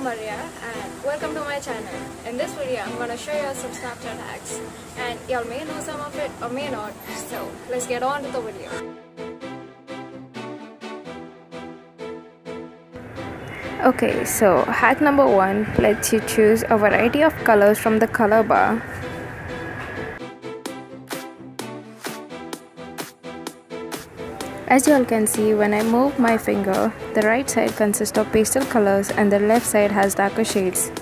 I'm Maria and welcome to my channel. In this video, I'm gonna show you some Snapchat hacks and y'all may know some of it or may not. So let's get on to the video. Okay, so hack number one lets you choose a variety of colors from the color bar. As you all can see, when I move my finger, the right side consists of pastel colors and the left side has darker shades.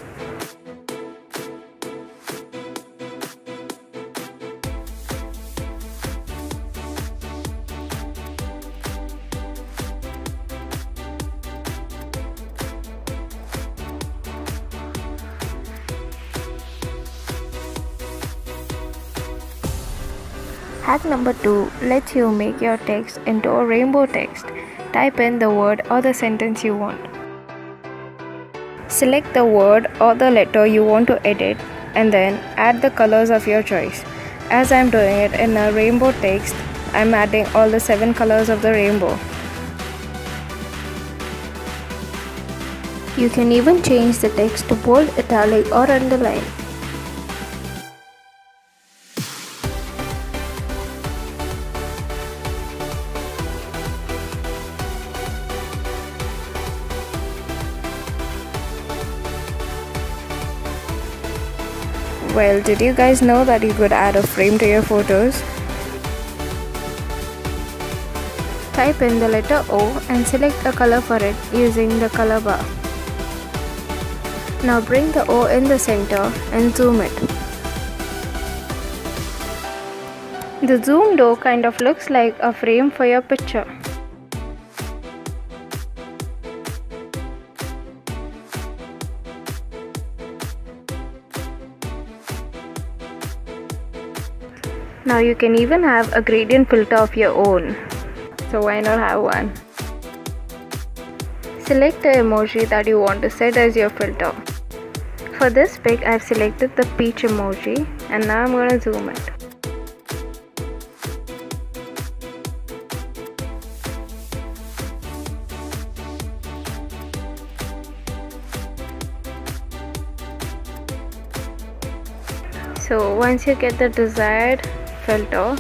Hack number 2 lets you make your text into a rainbow text. Type in the word or the sentence you want. Select the word or the letter you want to edit and then add the colors of your choice. As I'm doing it in a rainbow text, I'm adding all the 7 colors of the rainbow. You can even change the text to bold, italic or underline. Well, did you guys know that you could add a frame to your photos? Type in the letter O and select a color for it using the color bar. Now bring the O in the center and zoom it. The zoomed O kind of looks like a frame for your picture. Now you can even have a gradient filter of your own. So why not have one? Select the emoji that you want to set as your filter. For this pic, I've selected the peach emoji and now I'm to zoom it. So once you get the desired filter,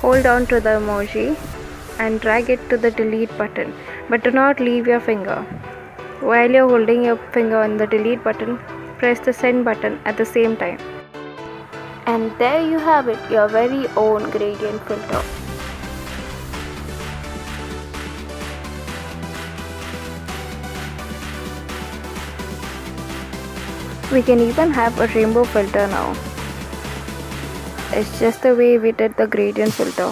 hold on to the emoji and drag it to the delete button but do not leave your finger. While you're holding your finger on the delete button, press the send button at the same time. And there you have it, your very own gradient filter. We can even have a rainbow filter now. It's just the way we did the gradient filter.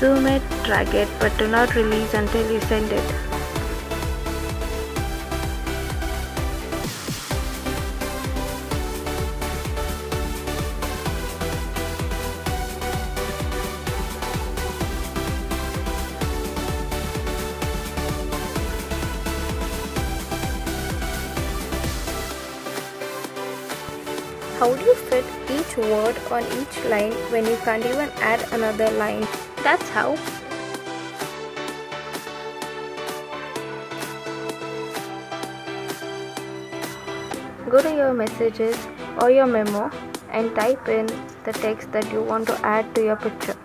Zoom it, drag it, but do not release until you send it. How do you fit each word on each line when you can't even add another line? That's how. Go to your messages or your memo and type in the text that you want to add to your picture.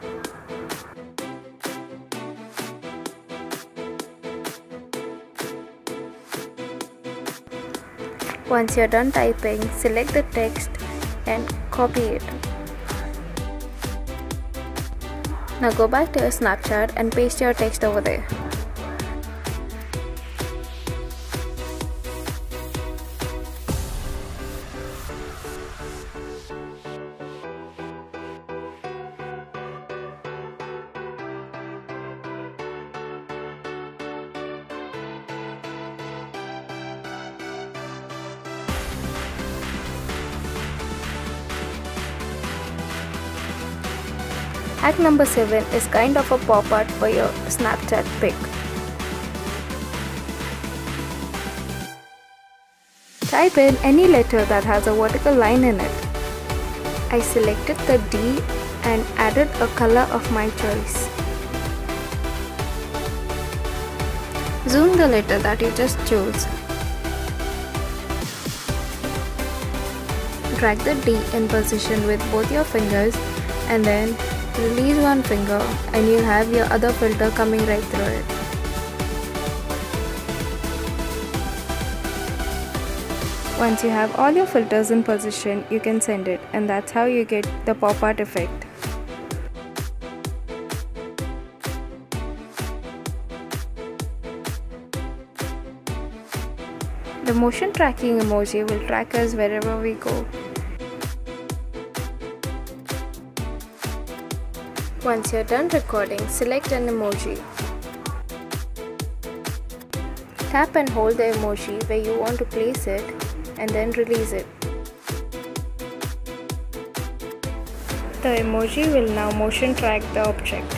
Once you're done typing, select the text and copy it. Now go back to your Snapchat and paste your text over there. Hack number 7 is kind of a pop art for your Snapchat pic. Type in any letter that has a vertical line in it. I selected the D and added a color of my choice. Zoom the letter that you just chose. Drag the D in position with both your fingers and then release one finger and you'll have your other filter coming right through it. Once you have all your filters in position, you can send it and that's how you get the pop art effect. The motion tracking emoji will track us wherever we go. Once you're done recording, select an emoji. Tap and hold the emoji where you want to place it and then release it. The emoji will now motion track the object.